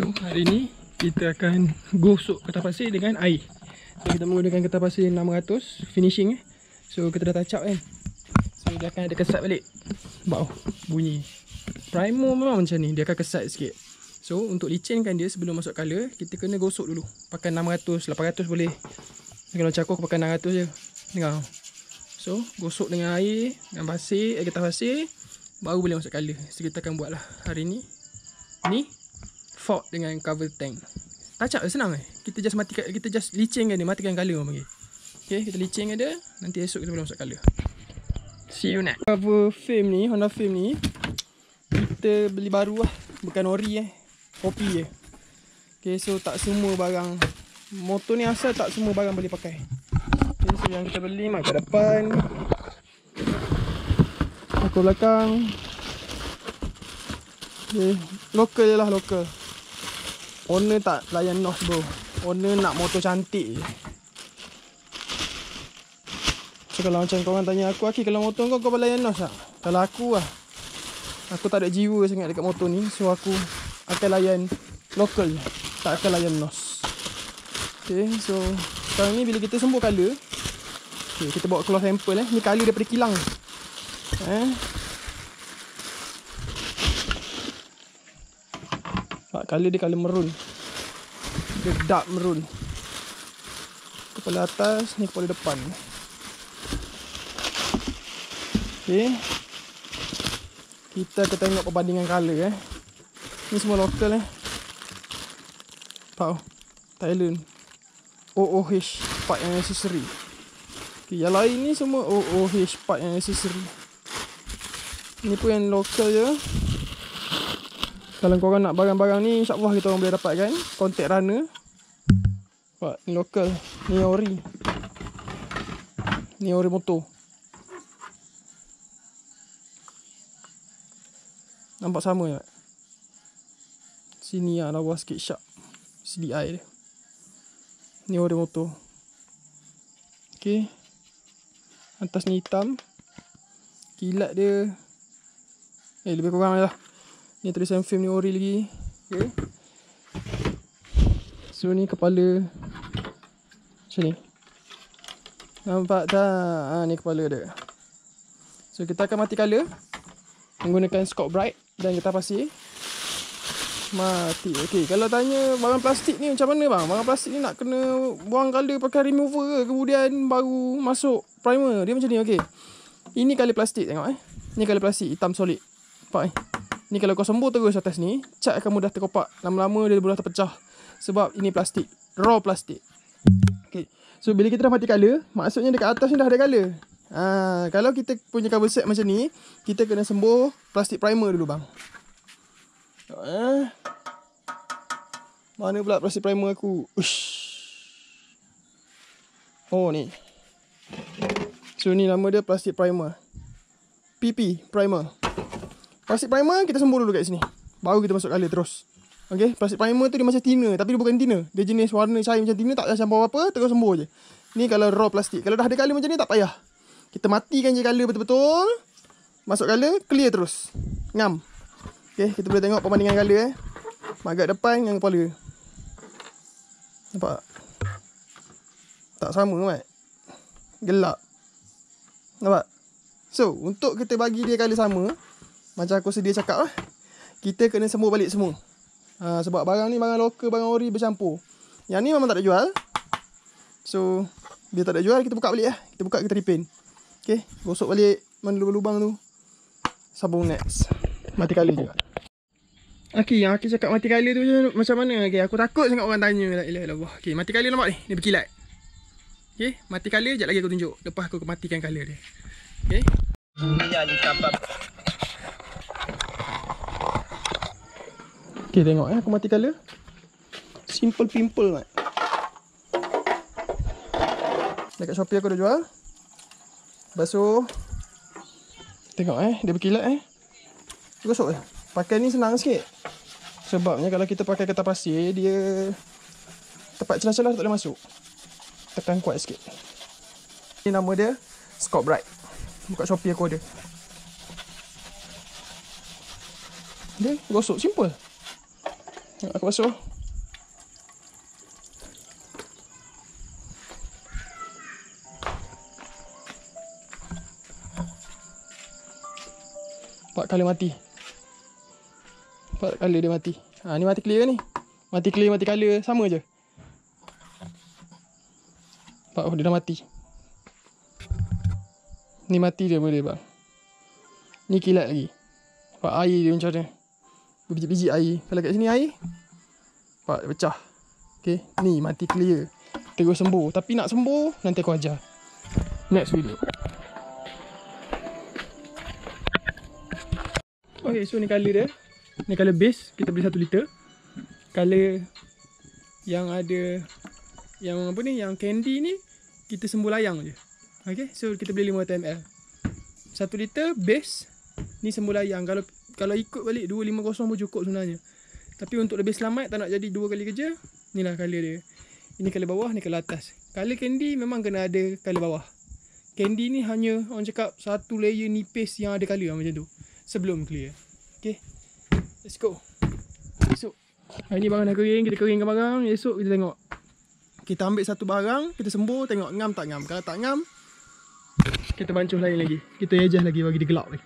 So hari ni kita akan gosok kertas pasir dengan air. So kita menggunakan kertas pasir 600 finishing eh. So kita dah touch up kan. So dia akan ada kesat balik. Bau bunyi. Primer memang macam ni. Dia akan kesat sikit. So untuk licinkan dia sebelum masuk colour Kita kena gosok dulu. Pakai 600, 800 boleh. Kalau macam aku aku pakai 600 je. Dengar. So gosok dengan air Dengan pasir, eh, kertas pasir. Baru boleh masuk colour So kita akan buat lah hari ni. Ni Fog dengan cover tank. Touch up senang eh? Kita just matikan Kita just licinkan dia Matikan colour orang panggil. Okay kita licinkan dia Nanti esok kita boleh masuk colour. See you next Cover frame ni Honda frame ni Kita beli baru lah. Bukan ori eh. Kopi je Okay so tak semua barang Motor ni asal tak semua barang boleh pakai. Okay so yang kita beli Mak depan. Aku belakang. Okay Local je lah local Owner tak layan nos bro Owner nak motor cantik je. So kalau macam korang tanya aku Aki kalau motor kau kau layan nos tak? Kalau aku lah. Aku tak ada jiwa sangat dekat motor ni. So aku akan layan local Tak akan layan nos. Okay so Sekarang ni bila kita sembuh colour Okay kita bawa keluar sampel eh. Ni colour daripada kilang. Eh color dia color merun. Dia dark merun. Kepala atas, ni kepala depan. Okay. Kita akan tengok perbandingan color eh. Ni semua lokal eh. Pau. Thailand. OOH part yang accessory. Okay, yang lain ni semua OOH part yang accessory. Ni pun yang lokal je. Kalau korang nak barang-barang ni InsyaAllah kita orang boleh dapatkan Contact runner Nampak ni lokal. Ni ori Ni ori motor. Nampak sama tak? Sini lah lawa sikit sharp. CDI dia. Ni ori motor. Okay Atas ni hitam. Kilat dia. Eh lebih kurang lah Ni tulisan film ni ori lagi. Okay. So ni kepala macam ni. Nampak tak? Ha, ni kepala dia. So kita akan mati color menggunakan Scott Bright dan kita pasir. Mati. Okey, kalau tanya barang plastik ni macam mana bang? Barang plastik ni nak kena buang color pakai remover ke kemudian baru masuk primer. Dia macam ni okey. Ini color plastik tengok eh. Ni color plastik hitam solid. Nampak eh? Ni kalau kau sembuh terus atas ni, cat akan mudah terkopak. Lama-lama dia mudah terpecah. Sebab ini plastik. Raw plastik. Okay. So, bila kita dah mati color, maksudnya dekat atas ni dah ada color. Ha, kalau kita punya cover set macam ni, kita kena sembuh plastik primer dulu bang. Eh. Mana pula plastik primer aku? Ush. Oh, ni. So, ni nama dia plastik primer. PP primer. Plastik primer kita sembuh dulu kat sini. Baru kita masuk color terus. Okay, plastik primer tu dia macam tina tapi dia bukan tina. Dia jenis warna cair macam tina tak payah campur apa-apa terus sembuh je. Ni kalau raw plastik. Kalau dah ada color macam ni tak payah. Kita matikan je color betul-betul. Masuk color, clear terus. Ngam. Okay, kita boleh tengok perbandingan color eh. Magak depan dengan kepala. Nampak? Tak sama mat. Gelap. Nampak? So, untuk kita bagi dia color sama, macam aku sedia cakap lah. Kita kena sembuh balik semua. Ha, sebab barang ni barang lokal, barang ori bercampur. Yang ni memang tak ada jual. So, dia tak ada jual, kita buka balik lah. Kita buka, kita repaint. Okay, gosok balik mana lubang-lubang tu. Sabung next. Mati kali juga. Okay, yang aku cakap mati kali tu macam mana? Okay, aku takut sangat orang tanya. La ilah ilah Okay, mati kali nampak ni? Ni berkilat. Okay, mati kali sekejap lagi aku tunjuk. Lepas aku matikan kali dia. Okay. Ini yang Okay tengok eh aku mati color. Simple pimple mat. Dekat Shopee aku dah jual. Basuh Tengok eh dia berkilat eh. Gosok eh. Pakai ni senang sikit. Sebabnya kalau kita pakai kertas pasir Dia Tempat celah-celah tak boleh masuk. Tekan kuat sikit. Ini nama dia Scott Bright. Buka Shopee aku ada Okay, gosok simple Aku basuh. Empat kali mati. Empat kali dia mati. Ha, ni mati clear ni. Mati clear, mati color. Sama je. Pak, oh, dia dah mati. Ni mati dia boleh bang. Ni kilat lagi. Pak, air dia macam ni. Biji-biji air. Kalau kat sini air. Pak, dia pecah. Okay. Ni mati clear. Terus sembuh. Tapi nak sembuh, nanti aku ajar. Next video. Okay, so ni color dia. Ni color base. Kita beli 1 liter. Color yang ada yang apa ni, yang candy ni kita sembuh layang je. Okay, so kita beli 5 ml. 1 liter base ni sembuh layang. Kalau kalau ikut balik 250 pun cukup sebenarnya. Tapi untuk lebih selamat tak nak jadi dua kali kerja, inilah color dia. Ini color bawah, ni color atas. Color candy memang kena ada color bawah. Candy ni hanya orang cakap satu layer nipis yang ada color macam tu. Sebelum clear. Okay. Let's go. Esok. Hari ni barang dah kering. Kita keringkan barang. Esok kita tengok. Kita ambil satu barang. Kita sembuh. Tengok ngam tak ngam. Kalau tak ngam. Kita bancuh lain lagi. Kita adjust lagi bagi dia gelap lagi.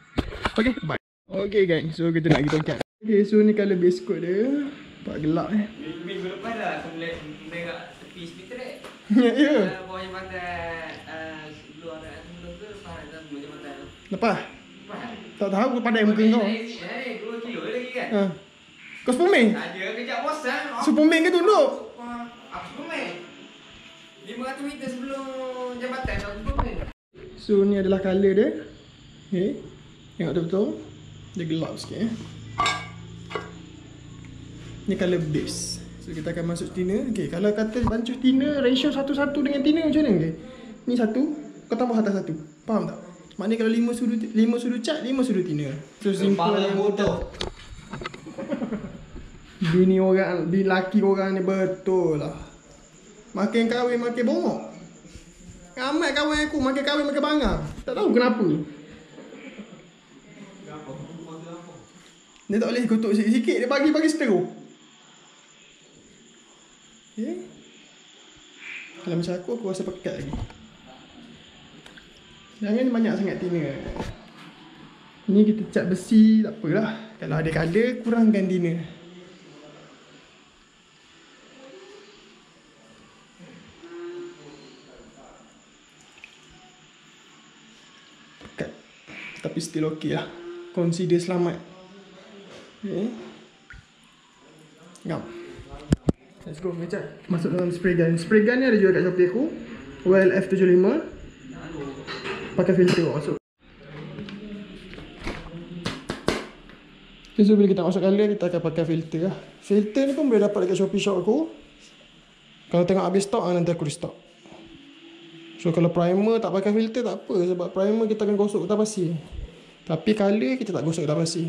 Okay. Bye. Okay gang. So kita nak pergi tongkat. Okay. So ni colour biskut dia. Nampak gelap eh. Minggu lepas dah aku melihat tengok tepi speaker eh. Ya. ya. Bawah jambatan uh, sebelum ada sebelum tu lepas ada sebelum jambatan tu. Lepas. Lepas. Tak tahu aku pandai muka kau. Ni 2 kilo lagi kan. Ha. Kau Superman? Ada kejap bosan. Superman ke tunduk? Aku Superman. 500 meter sebelum jambatan aku Superman. So ni adalah colour dia. Okay. Tengok betul-betul. Dia gelap sikit eh. Ni colour base. So kita akan masuk tina. Okay, kalau kata bancuh tina ratio satu-satu dengan tina macam mana okay? Ni satu, kau tambah atas satu. Faham tak? Maknanya kalau lima sudu lima sudu cat, lima sudu tina. So simple yang bodoh. Bini orang, bini laki orang ni betul lah. Makin kahwin makin bongok. Ramai kawan aku makin kahwin makin bangang. Tak tahu kenapa. Dia tak boleh kutuk sikit-sikit dia bagi-bagi seteruk. Okay. Kalau macam aku, aku rasa pekat lagi. Jangan banyak sangat tina. Ni kita cat besi, tak apalah. Kalau ada colour, kurangkan tina. Pekat. Tapi still okay lah. Consider selamat. Okay. Ngam. Let's go, Mecat. Masuk dalam spray gun. Spray gun ni ada jual kat Shopee aku. Well F75. Pakai filter masuk. Okay, so bila kita masuk kalian, kita akan pakai filter lah. Filter ni pun boleh dapat dekat Shopee shop aku. Kalau tengok habis stok, ah, nanti aku restock. So kalau primer tak pakai filter tak apa sebab primer kita akan gosok kertas pasir. Tapi color kita tak gosok kertas pasir.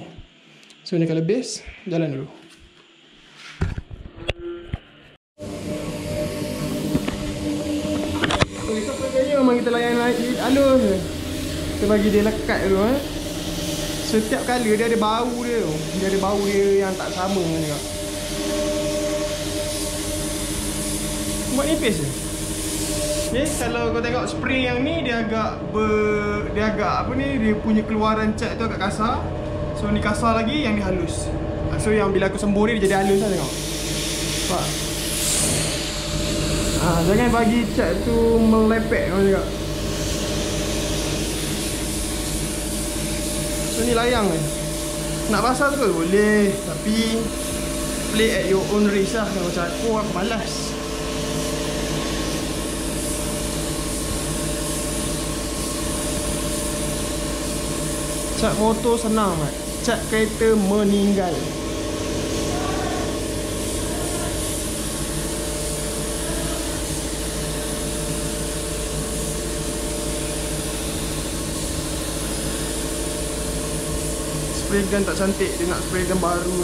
So ni color base, jalan dulu. Memang kita layan lagi halus je. Kita bagi dia lekat dulu eh. Setiap color dia ada bau dia tu. Dia ada bau dia yang tak sama juga. Buat nipis je. Okay, kalau kau tengok spray yang ni dia agak ber, dia agak apa ni dia punya keluaran cat tu agak kasar. So ni kasar lagi yang dia halus. Ah, So yang bila aku sembuh ni dia jadi halus lah tengok. Nampak? Ah, jangan bagi cat tu melepek kau cakap. So ni layang ni. Nak basah tu boleh tapi play at your own risk lah. Kalau macam aku aku malas. Cat motor senang mat. Cat kereta meninggal. Spray gun tak cantik, dia nak spray gun baru.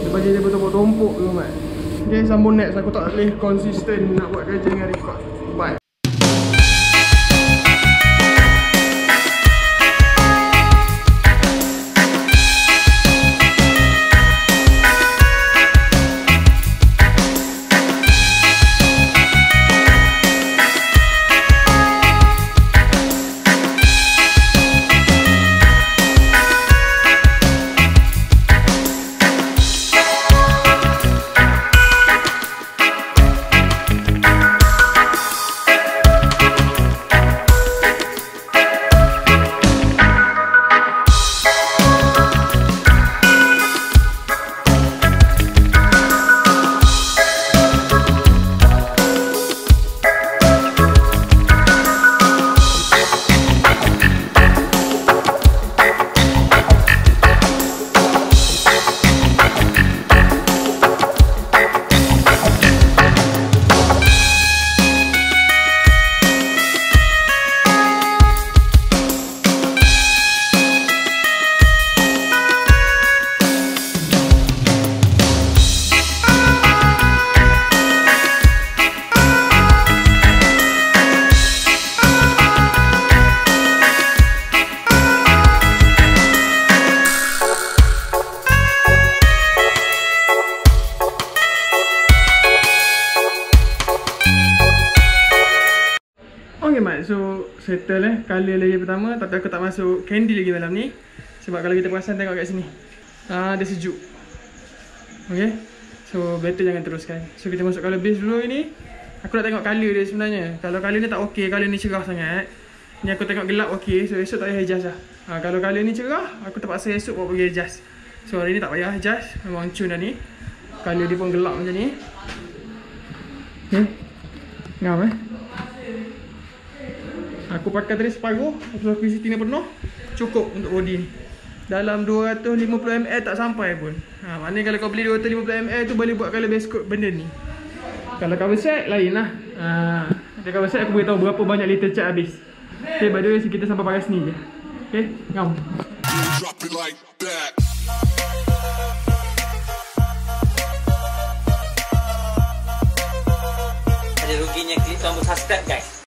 Dia bagi dia bertumpuk-tumpuk tu mat. Okay, sambung next. Aku tak boleh konsisten nak buat kerja dengan record. Settle eh Color layer pertama. Tapi aku tak masuk candy lagi dalam ni. Sebab kalau kita perasan tengok kat sini. Ah, Dia sejuk. Okay So better jangan teruskan. So kita masuk color base dulu ni Aku nak tengok color dia sebenarnya. Kalau color ni tak okay Color ni cerah sangat. Ni aku tengok gelap okay So esok tak payah adjust lah. Ha, Kalau color ni cerah Aku terpaksa esok bawa pergi adjust. So hari ni tak payah adjust. Memang cun dah ni. Color dia pun gelap macam ni. Okay Ngam eh Aku pakai tadi separuh Absorption ni penuh Cukup untuk body. Dalam 250ml tak sampai pun. Ha, Maknanya kalau kau beli 250ml tu Boleh buat color base coat benda ni. Kalau cover set lain lah. Ha, Dia cover set aku boleh tahu berapa banyak liter cat habis. Okay by the way kita sampai pakai sini je. Okay ngam. Drop it like that. Ada ruginya klik tombol subscribe guys.